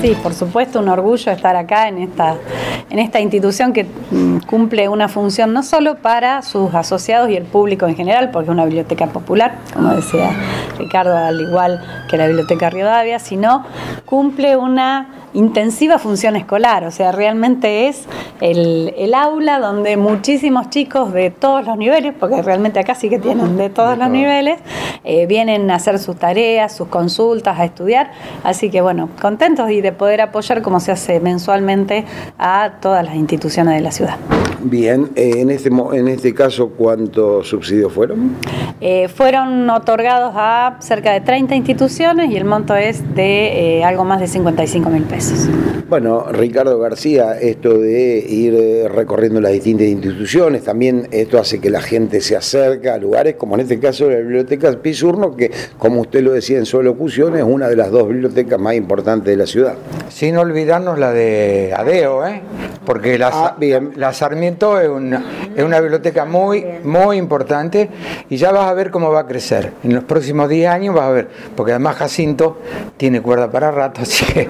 Sí, por supuesto, un orgullo estar acá en esta, en esta institución que mm, cumple una función no solo para sus asociados y el público en general, porque es una biblioteca popular, como decía Ricardo, al igual que la Biblioteca Riodavia, sino cumple una intensiva función escolar, o sea, realmente es el, el, aula donde muchísimos chicos de todos los niveles, porque realmente acá sí que tienen de todos los niveles, eh, vienen a hacer sus tareas, sus consultas, a estudiar, así que bueno, contentos y de poder apoyar como se hace mensualmente a todas las instituciones de la ciudad. Bien, eh, en, este, en este caso, ¿cuántos subsidios fueron? Eh, fueron otorgados a cerca de 30 instituciones y el monto es de algo más de 55 mil pesos. Bueno, Ricardo García, esto de ir eh, recorriendo las distintas instituciones, también esto hace que la gente se acerque a lugares, como en este caso la Biblioteca Pisurno, que como usted lo decía en su locución, es una de las dos bibliotecas más importantes de la ciudad. Sin olvidarnos la de Adeo, ¿eh? porque la, ah, la Sarmiento es una, es una biblioteca muy, muy importante y ya vas a ver cómo va a crecer. En los próximos 10 años vas a ver, porque además Jacinto tiene cuerda para rato, así que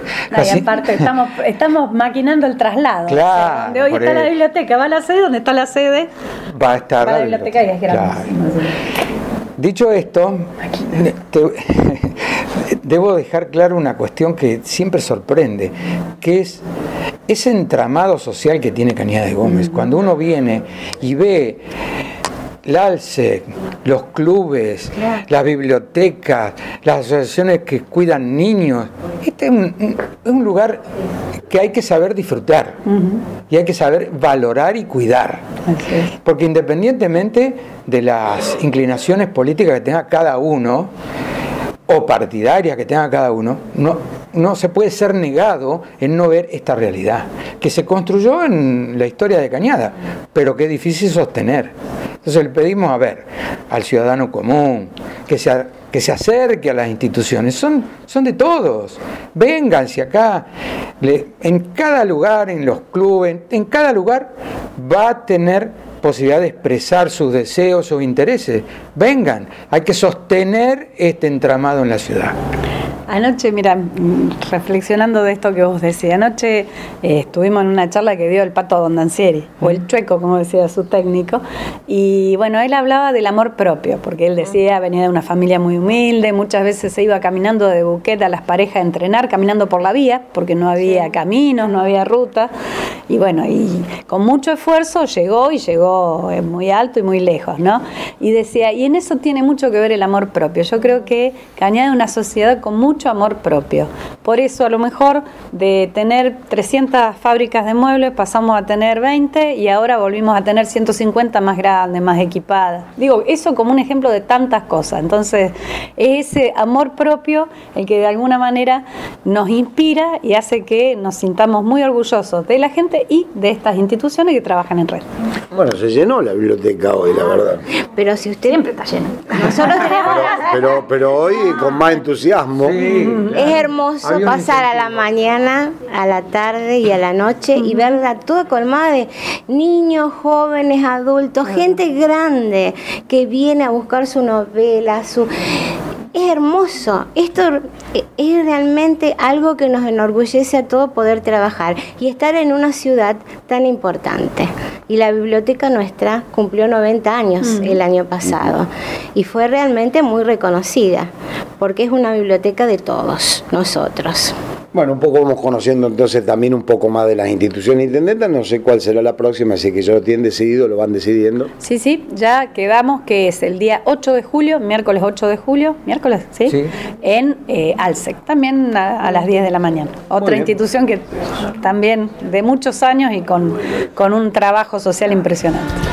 aparte estamos, estamos maquinando el traslado. Claro. donde hoy está la biblioteca, va a la sede, donde está la sede. Va a estar la, biblioteca, y es grande. Dicho esto, debo dejar claro una cuestión que siempre sorprende, que es ese entramado social que tiene Cañada de Gómez. Cuando uno viene y ve la ALSE, los clubes, las bibliotecas, las asociaciones que cuidan niños. Este es un, lugar que hay que saber disfrutar y hay que saber valorar y cuidar. Porque independientemente de las inclinaciones políticas que tenga cada uno, o partidarias que tenga cada uno, no, no se puede ser negado en no ver esta realidad, que se construyó en la historia de Cañada, pero que es difícil sostener. Entonces le pedimos, a ver, al ciudadano común, que se, que se acerque a las instituciones, son, son de todos. Vénganse acá, en cada lugar, en los clubes, en cada lugar va a tener posibilidad de expresar sus deseos, sus intereses. Vengan, hay que sostener este entramado en la ciudad. Anoche, mira, reflexionando de esto que vos decías, anoche eh, estuvimos en una charla que dio el Pato Dondancieri, o el Chueco, como decía su técnico, y bueno, él hablaba del amor propio, porque él decía, venía de una familia muy humilde, muchas veces se iba caminando de buqueta a las parejas a entrenar, caminando por la vía, porque no había caminos, no había ruta, y bueno, y con mucho esfuerzo llegó y llegó eh, muy alto y muy lejos, ¿no? Y decía, y en eso tiene mucho que ver el amor propio. Yo creo que Cañada es una sociedad con mucho amor propio. Por eso a lo mejor de tener 300 fábricas de muebles pasamos a tener 20 y ahora volvimos a tener 150 más grandes, más equipadas. Digo, eso como un ejemplo de tantas cosas. Entonces, es ese amor propio el que de alguna manera nos inspira y hace que nos sintamos muy orgullosos de la gente y de estas instituciones que trabajan en red. Bueno, se llenó la biblioteca hoy, la verdad. Pero si usted siempre está lleno. Nosotros tenemos... Pero, pero, hoy con más entusiasmo. Es hermoso pasar a la mañana, a la tarde y a la noche y verla toda colmada de niños, jóvenes, adultos, gente grande que viene a buscar su novela, su es hermoso. Esto es realmente algo que nos enorgullece a todos poder trabajar y estar en una ciudad tan importante. Y la biblioteca nuestra cumplió 90 años el año pasado y fue realmente muy reconocida porque es una biblioteca de todos nosotros. Bueno, un poco vamos conociendo entonces también un poco más de las instituciones intendentas, no sé cuál será la próxima, así que ya lo tienen decidido, lo van decidiendo. Sí, sí, ya quedamos que es el día 8 de julio, miércoles 8 de julio, miércoles, ¿sí? En eh, ALSEC, también a, las 10 de la mañana. Otra institución que también de muchos años y con, con un trabajo social impresionante.